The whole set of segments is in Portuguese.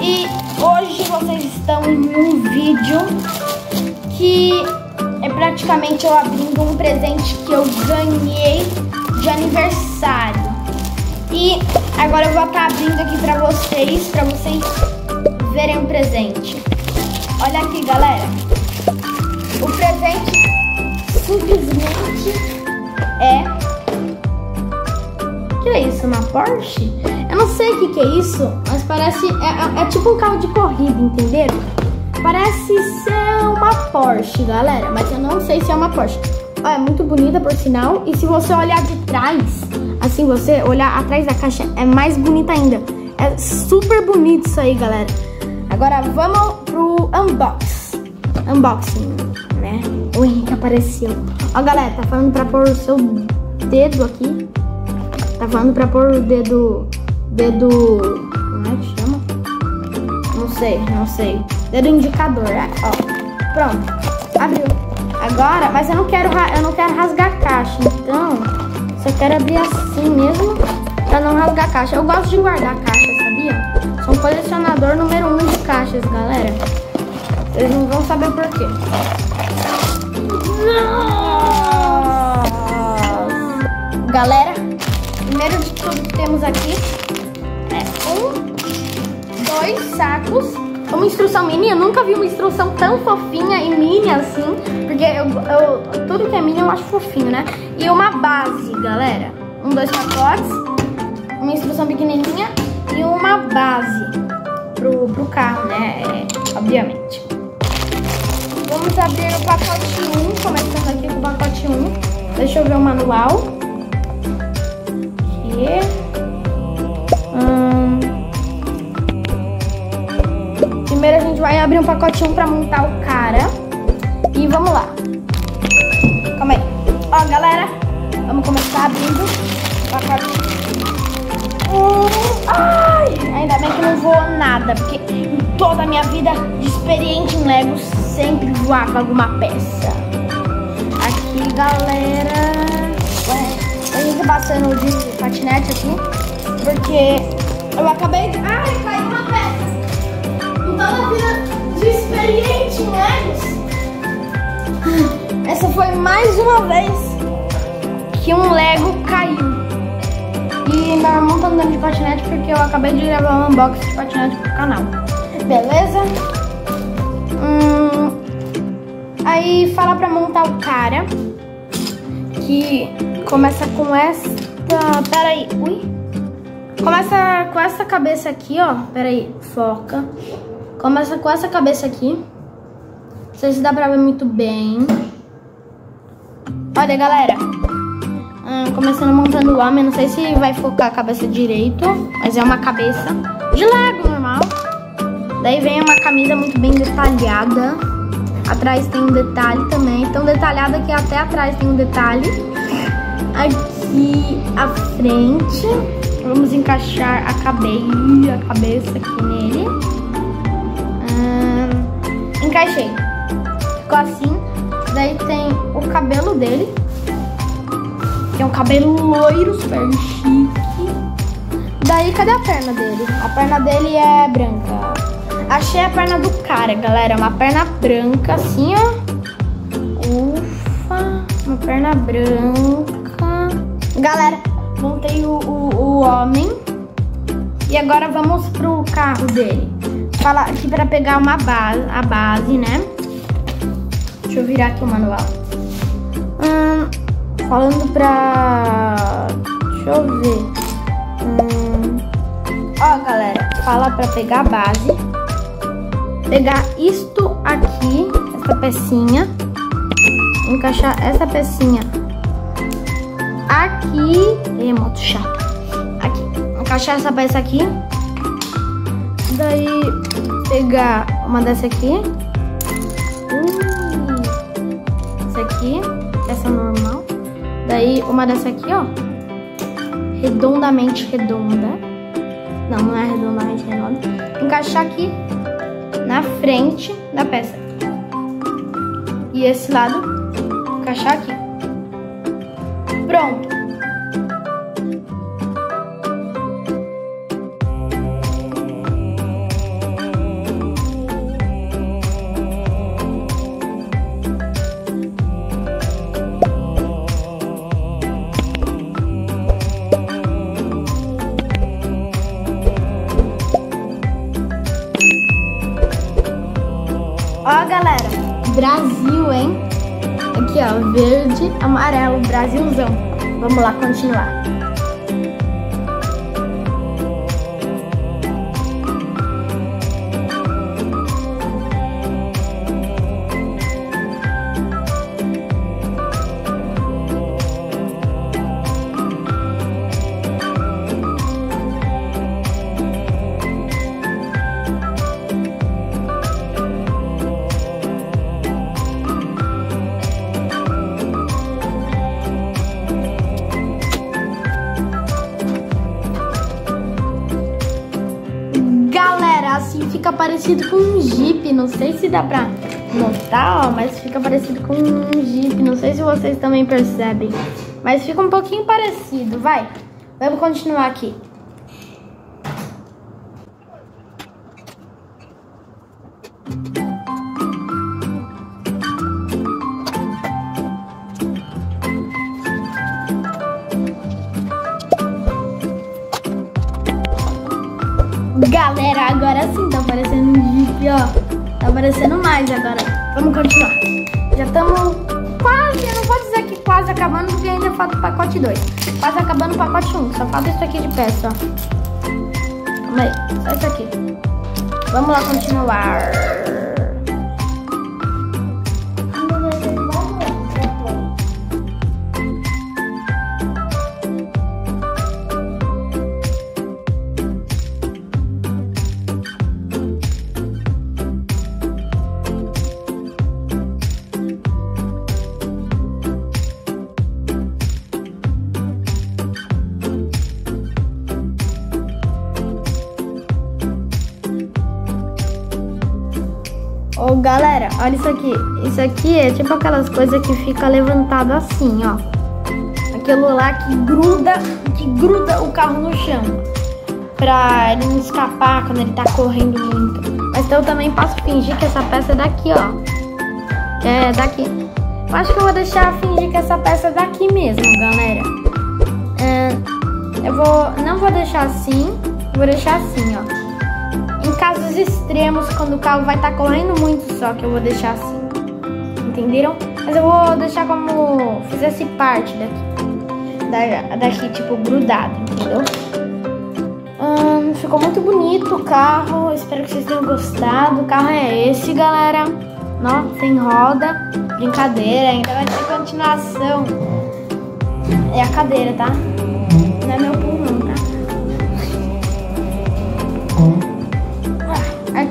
E hoje vocês estão em um vídeo que é praticamente eu abrindo um presente que eu ganhei de aniversário. E agora eu vou estar abrindo aqui pra vocês, pra vocês verem o presente. Olha aqui, galera. O presente simplesmente é... O que é isso? Uma Porsche? Sei o que, que é isso, mas parece... É, é, é tipo um carro de corrida, entenderam? Parece ser uma Porsche, galera, mas eu não sei se é uma Porsche. Olha, é muito bonita, por sinal. E se você olhar de trás, assim, você olhar atrás da caixa, é mais bonita ainda. É super bonito isso aí, galera. Agora vamos pro unbox. Unboxing, né? O Henrique apareceu. Ó, galera, tá falando pra pôr o seu dedo aqui. Tá falando pra pôr o dedo... Dedo... Como é que chama? Não sei, não sei. Dedo indicador, né? ó. Pronto. Abriu. Agora, mas eu não quero, eu não quero rasgar a caixa, então só quero abrir assim mesmo pra não rasgar a caixa. Eu gosto de guardar a caixa, sabia? Sou um colecionador número um de caixas, galera. Vocês não vão saber por quê. Galera, primeiro de tudo que temos aqui um, dois sacos uma instrução mini, eu nunca vi uma instrução tão fofinha e mini assim, porque eu, eu, tudo que é mini eu acho fofinho, né? E uma base, galera. Um, dois pacotes, uma instrução pequenininha e uma base pro, pro carro, né? É, obviamente. Vamos abrir o pacote 1, começando aqui com o pacote 1. Deixa eu ver o manual. Aqui. Vai abrir um pacotinho pra montar o cara. E vamos lá. Calma aí. Ó, galera, vamos começar abrindo o pacotinho. Hum, ai, ainda bem que não voou nada, porque em toda a minha vida de experiente em Lego sempre voava alguma peça. Aqui, galera. Ué, a gente passando de patinete aqui, porque eu acabei de... Ai, caiu uma peça toda a vida de experiente em Legos. Essa foi mais uma vez que um Lego caiu. E meu irmão tá andando de patinete porque eu acabei de gravar um unboxing de patinete pro canal. Beleza? Hum, aí fala pra montar o cara. Que começa com esta... Pera aí. Ui. Começa com essa cabeça aqui, ó. Pera aí. Foca. Começa com essa cabeça aqui. Não sei se dá pra ver muito bem. Olha, galera. Hum, começando montando o homem. Não sei se vai focar a cabeça direito. Mas é uma cabeça de Lego normal. Daí vem uma camisa muito bem detalhada. Atrás tem um detalhe também. Tão detalhada que até atrás tem um detalhe. Aqui a frente. Vamos encaixar a cabeça, a cabeça aqui nele encaixei. Ficou assim. Daí tem o cabelo dele. Que é um cabelo loiro, super chique. Daí, cadê a perna dele? A perna dele é branca. Achei a perna do cara, galera. Uma perna branca, assim, ó. Ufa, uma perna branca. Galera, montei o, o, o homem. E agora vamos pro carro dele fala aqui para pegar uma base, a base, né? Deixa eu virar aqui o manual. Hum, falando pra... Deixa eu ver. Hum, ó, galera, fala para pegar a base. Pegar isto aqui, essa pecinha. Encaixar essa pecinha aqui. É muito chato. Aqui. Encaixar essa peça aqui daí pegar uma dessa aqui. Uh, essa aqui, essa normal. Daí uma dessa aqui, ó. Redondamente redonda. Não, não é redondamente redonda. Encaixar aqui na frente da peça. E esse lado, encaixar aqui. Pronto. Verde, amarelo, Brasilzão. Vamos lá continuar. Assim fica parecido com um Jeep. Não sei se dá pra notar, ó, mas fica parecido com um Jeep. Não sei se vocês também percebem. Mas fica um pouquinho parecido, vai. Vamos continuar aqui. Galera, agora sim tá aparecendo um Jeep, ó. Tá aparecendo mais agora. Vamos continuar. Já estamos quase, eu não vou dizer que quase acabando, porque ainda falta o pacote 2. Quase acabando o pacote 1. Um. Só falta isso aqui de peça, ó. Calma aí, só isso aqui. Vamos lá continuar. Olha isso aqui. Isso aqui é tipo aquelas coisas que fica levantado assim, ó. Aquilo lá que gruda, que gruda o carro no chão. Pra ele não escapar quando ele tá correndo muito. Mas então eu também posso fingir que essa peça é daqui, ó. Que é daqui. Eu acho que eu vou deixar fingir que essa peça é daqui mesmo, galera. É, eu vou, não vou deixar assim, vou deixar assim, ó. Casos extremos, quando o carro vai estar tá correndo muito só, que eu vou deixar assim. Entenderam? Mas eu vou deixar como fizesse parte daqui. Da, daqui, tipo, grudado, entendeu? Hum, ficou muito bonito o carro. Espero que vocês tenham gostado. O carro é esse, galera. Nó, sem roda. Brincadeira, ainda vai ter continuação. É a cadeira, tá? Não é meu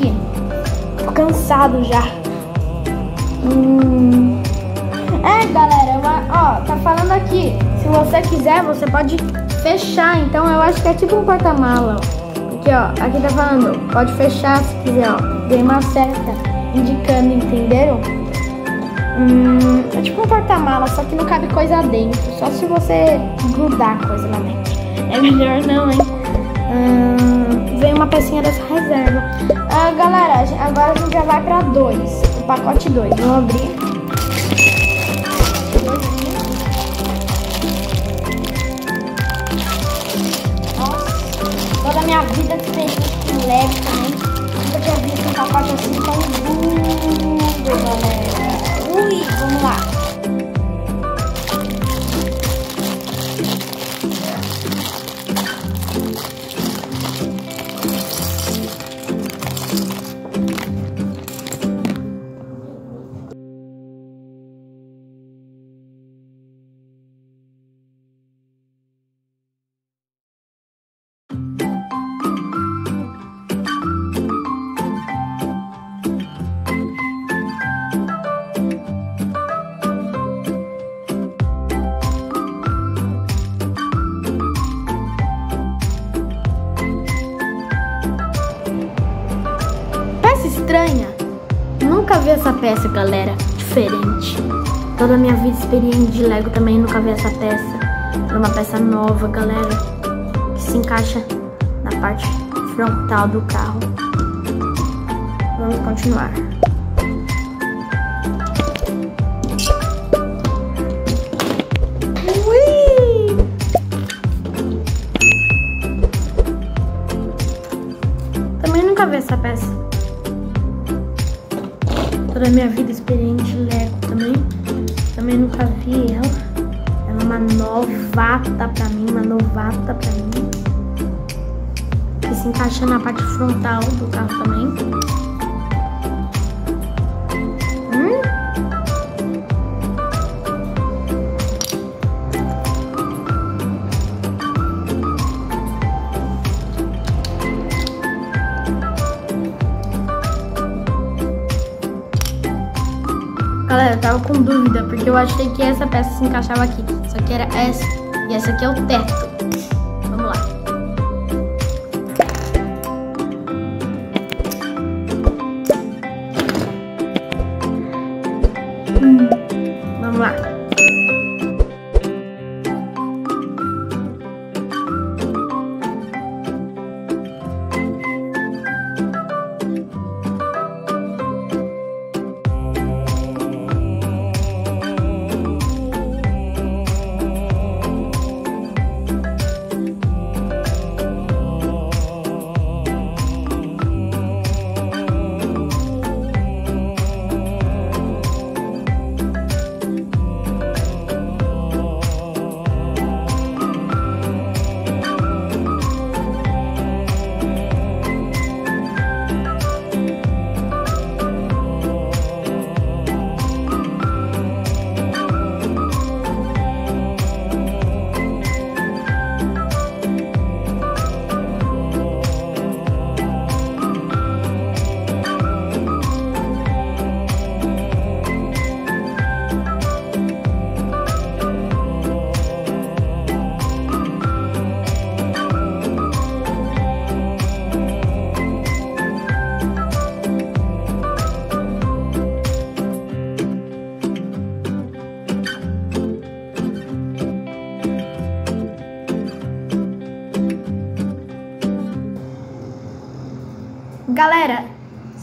Aqui. Tô cansado já. Hum. É, galera, ó, tá falando aqui. Se você quiser, você pode fechar. Então eu acho que é tipo um porta-mala, Aqui, ó. Aqui tá falando, pode fechar se quiser, ó. Dei uma seta indicando, entenderam? Hum, é tipo um porta-mala, só que não cabe coisa dentro. Só se você grudar coisa lá dentro. É melhor não, hein? Hum, vem uma pecinha dessa reserva. Ah, galera, agora a gente já vai pra dois. O pacote 2. Vamos abrir. Nossa, toda a minha vida tem leve também. Nunca tinha visto um pacote assim tão duro, galera. Ui, vamos lá. Estranha. Nunca vi essa peça, galera. Diferente. Toda a minha vida experiente de Lego também nunca vi essa peça. É uma peça nova, galera. Que se encaixa na parte frontal do carro. Vamos continuar. Também nunca vi essa peça. Da minha vida experiente Lego também. Também nunca vi ela. Ela é uma novata pra mim, uma novata pra mim. Que se encaixa na parte frontal do carro também. Tava com dúvida, porque eu achei que essa peça se encaixava aqui. Só que era essa. E essa aqui é o teto.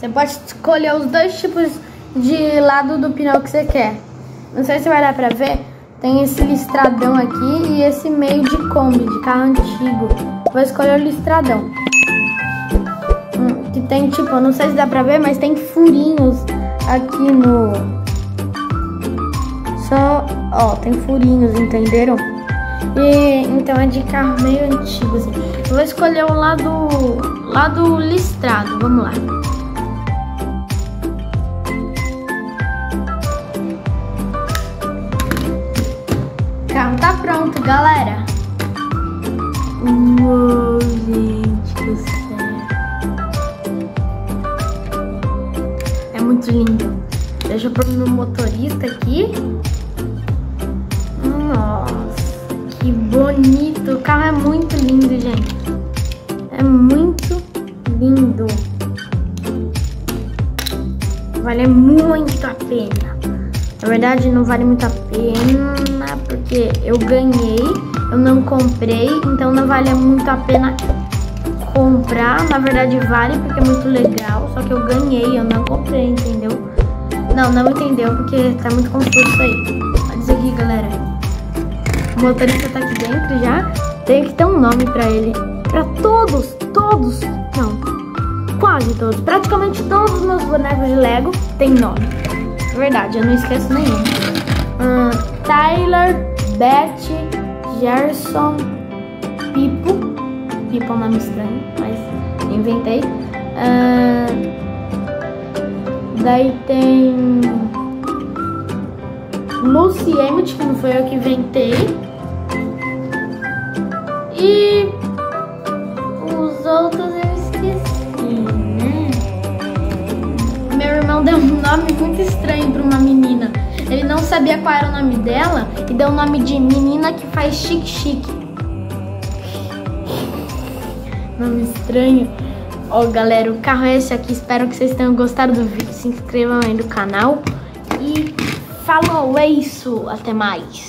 Você pode escolher os dois tipos de lado do pneu que você quer. Não sei se vai dar pra ver. Tem esse listradão aqui e esse meio de Kombi, de carro antigo. Vou escolher o listradão. Hum, que tem tipo, não sei se dá pra ver, mas tem furinhos aqui no... Só, ó, tem furinhos, entenderam? E, então é de carro meio antigo, assim. Vou escolher o lado, lado listrado, vamos lá. Galera. Uou, gente do céu. É muito lindo. Deixa eu pôr meu motorista aqui. que bonito. O carro é muito lindo, gente. É muito lindo. Vale muito a pena. Na verdade, não vale muito a pena porque eu ganhei, eu não comprei, então não vale muito a pena comprar. Na verdade, vale porque é muito legal, só que eu ganhei, eu não comprei, entendeu? Não, não entendeu porque tá muito confuso isso aí. Olha isso aqui, galera. O motorista tá aqui dentro já. Tem que ter um nome pra ele. Pra todos, todos, não, quase todos. Praticamente todos os meus bonecos de Lego tem nome. Verdade, eu não esqueço nenhum. Hum, Tyler, Beth, Gerson, Pipo. Pipo é um nome estranho, mas inventei. Hum, daí tem Lucy Emmett, que não foi eu que inventei. E os outros Irmão deu um nome muito estranho para uma menina. Ele não sabia qual era o nome dela e deu o nome de menina que faz chique-chique. Nome estranho. Ó, oh, galera, o carro é esse aqui. Espero que vocês tenham gostado do vídeo. Se inscrevam aí no canal. E falou, é isso. Até mais.